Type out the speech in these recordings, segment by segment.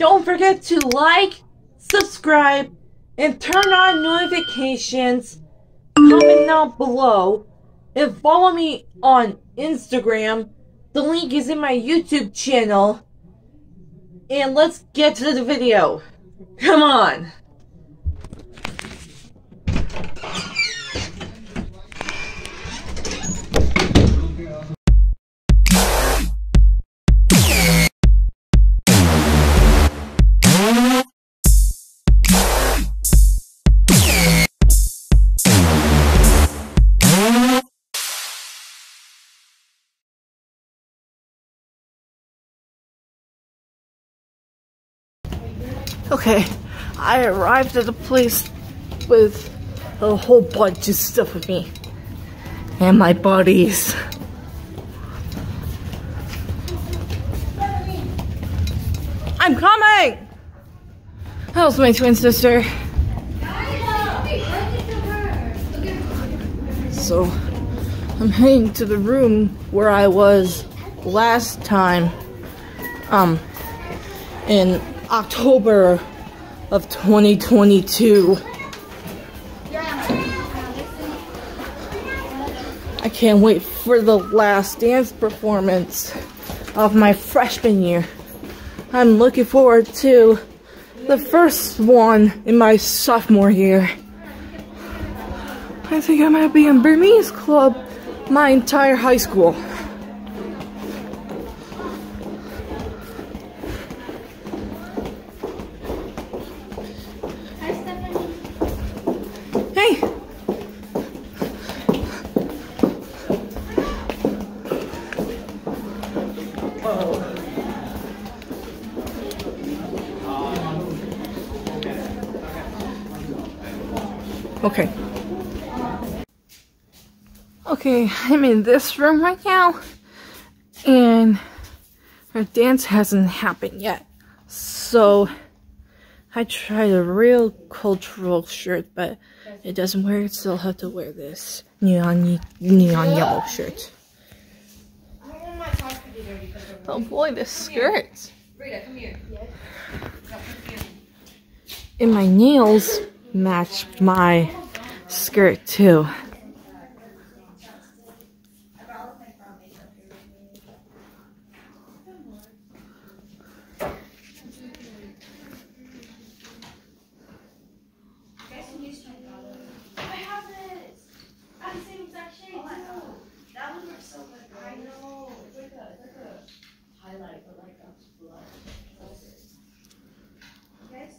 Don't forget to like, subscribe, and turn on notifications. Comment down below. And follow me on Instagram. The link is in my YouTube channel. And let's get to the video. Come on. Okay, I arrived at the place with a whole bunch of stuff with me. And my buddies. I'm coming! That was my twin sister? So, I'm heading to the room where I was last time. Um, in October of 2022. I can't wait for the last dance performance of my freshman year. I'm looking forward to the first one in my sophomore year. I think I might be in Burmese club my entire high school. Okay. Okay, I'm in this room right now, and our dance hasn't happened yet. So, I tried a real cultural shirt, but it doesn't work, so I'll have to wear this neon, neon yellow shirt. Oh boy, this skirt! And my nails match my skirt too. I have this. I have the same exact shade too. That one looks so good. I know. It's like a, it's like a highlight, but like a blood. Guys,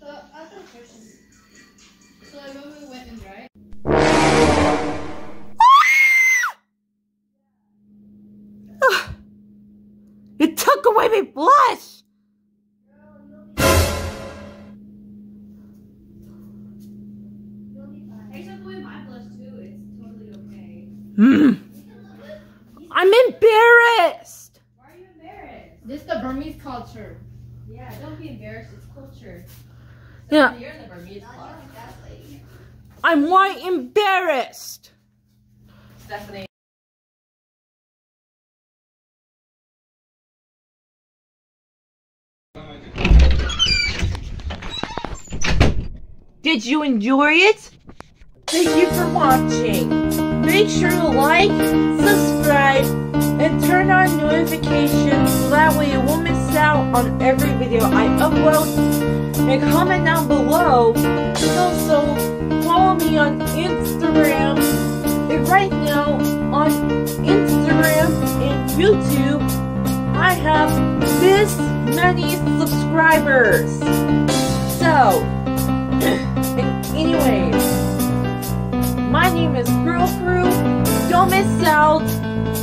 So, I question. So, when we went in, right? It took away my blush! Okay. Hmm. I'm embarrassed! Why are you embarrassed? This is the Burmese culture. Yeah, don't be embarrassed. It's culture. Yeah, You're in the Burmese club. I'm why embarrassed! Stephanie. Did you enjoy it? Thank you for watching. Make sure to like, subscribe, and turn on notifications so that way you won't miss out on every video I upload. And comment down below. Also follow me on Instagram. And right now on Instagram and YouTube, I have this many subscribers. So, miss out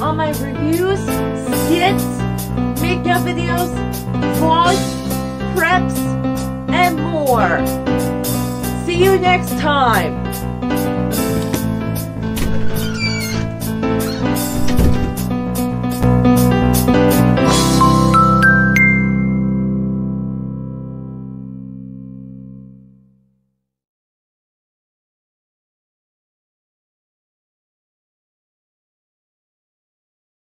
on my reviews, skits, makeup videos, vlogs, preps, and more. See you next time.